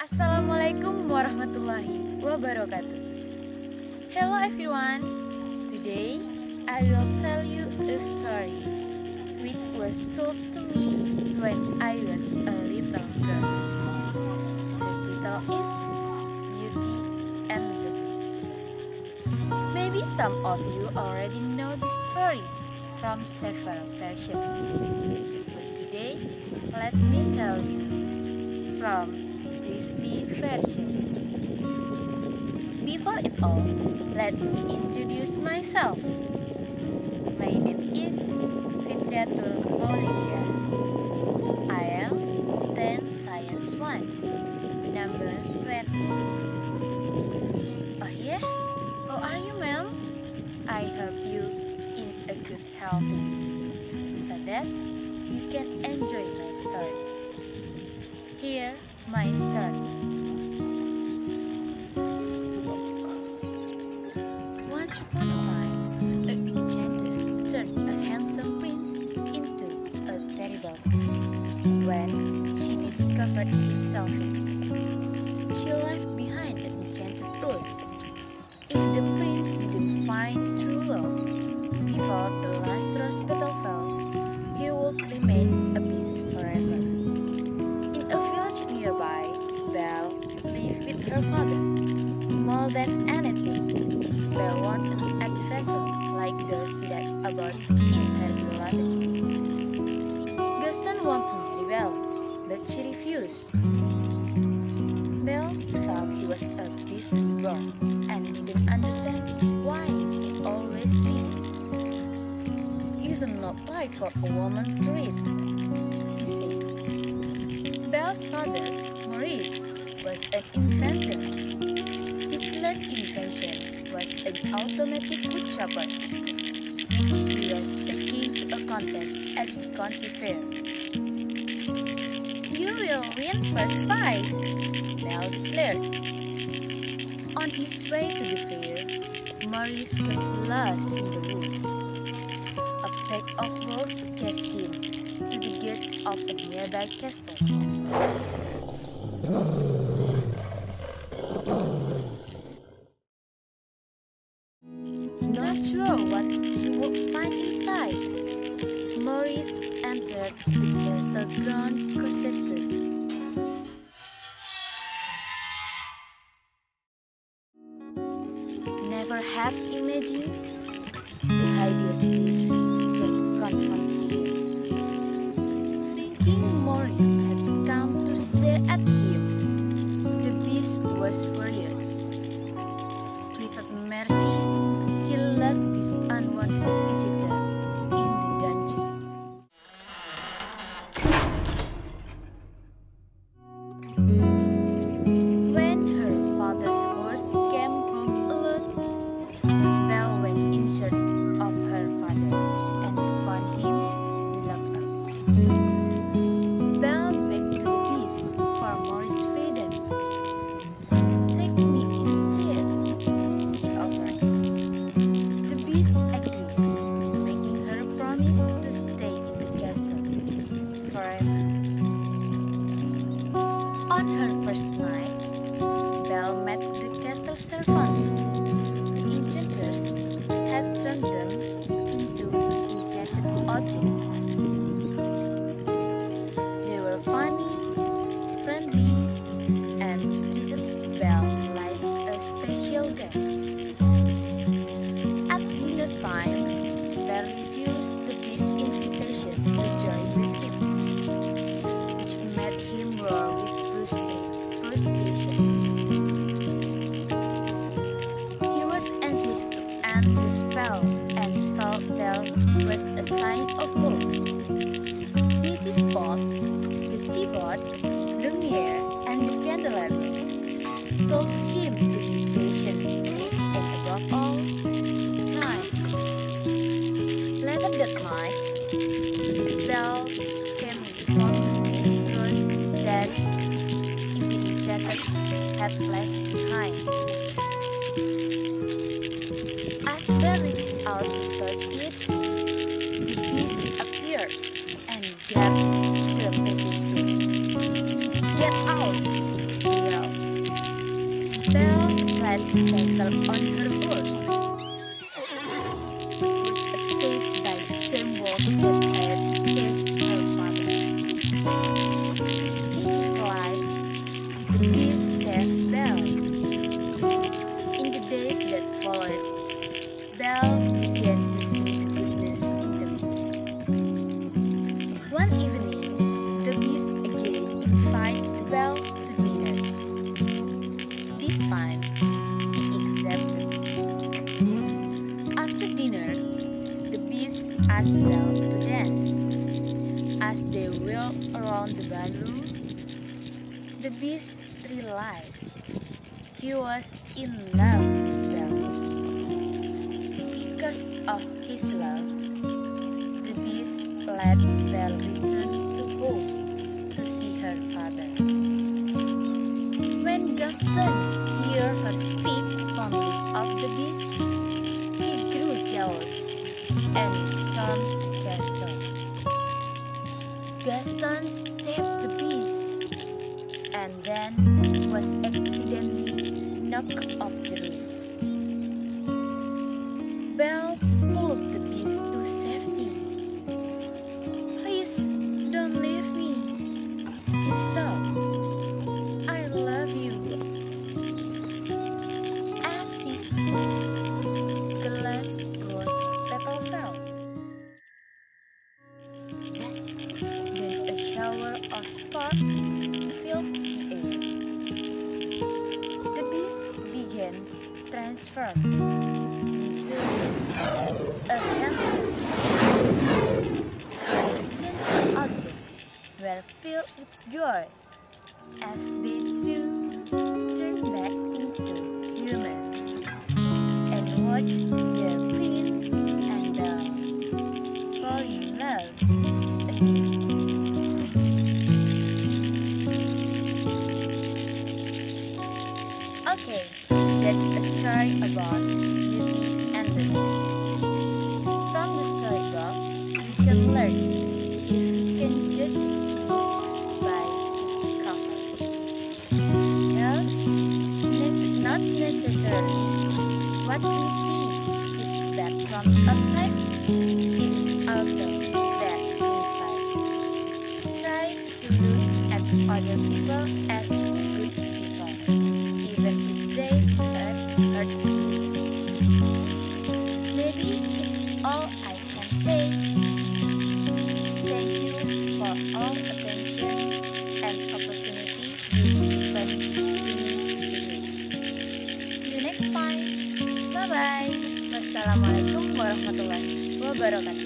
Assalamualaikum warahmatullahi wabarakatuh. Hello everyone. Today I will tell you a story which was told to me when I was a little girl. The title is Beauty and the Beast. Maybe some of you already know this story from several versions. But today, let me tell you from Version. Before it all, let me introduce myself. My name is Fitriatul Olivia. Discovered his selfishness, not right for a woman to read. Belle's father, Maurice, was an inventor. His late invention was an automatic wood chopper, which he was taking to a contest at the county fair. You will win first prize, Belle declared. On his way to the fair, Maurice got lost in the woods. Of a nearby castle. Not sure what he would find inside, Maurice entered the castle ground cautiously. Never have imagined the hideous beast first night, told him to be patient and above all, kind. Later that night, Belle came upon the magic that the enchanted had left behind. As Belle reached out to touch it, the beast appeared and grabbed the precious rose. Get out! That castle on her horse. Was attacked by the same asked to. As they whirled around the balloon, the beast realized he was in love with Belle. Because of his love, the beast let Belle return to home to see her father. When Gaston heard her speak fondly of the beast, he grew jealous and castle. Gaston stabbed the beast and then was accidentally knocked off the roof. Of filled the air. The beast began transform into a gentle objects were filled with joy as they too turned back into humans and watched their if we can judge by its cover. Because ne- not necessarily what we see is bad from outside, it is also bad inside. Try to look at other people as all attention and opportunity today. See you next time. Bye bye. Wassalamualaikum warahmatullahi wabarakatuh.